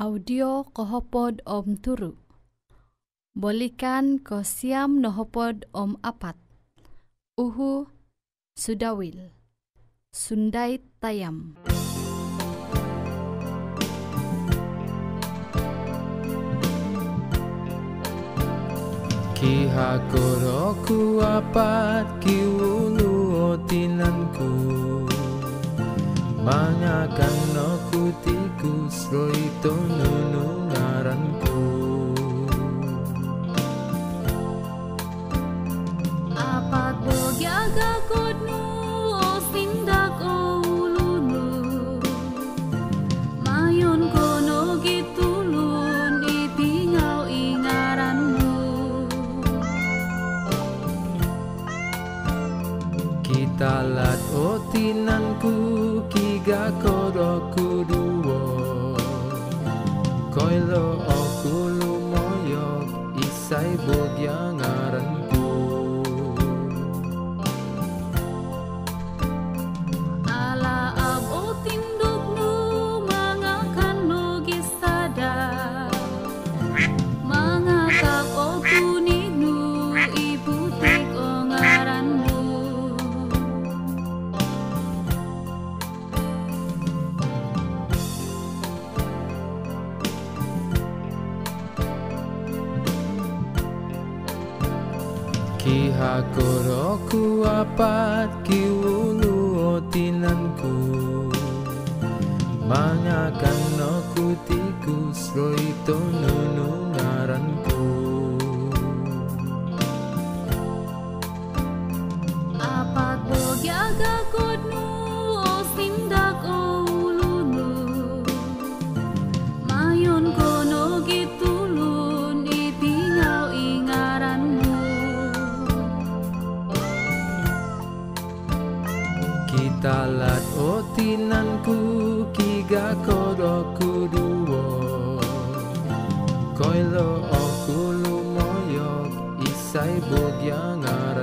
audio kohopod om turu. Bolikan ko siam nohopod om apat. Uhu sudawil. Sundai tayam. Ki hakoroku apat ki ulu otinanku Mangakan puti ko slow ito Kita lat otinanku kiga koroku duwo Koilo oku Ki hakoroku apat ki ulu otinanku. Mangakan no kutikus roy tono tinanku kiga kodo kuduwo. Koilo aku lumoyok isai bugyangara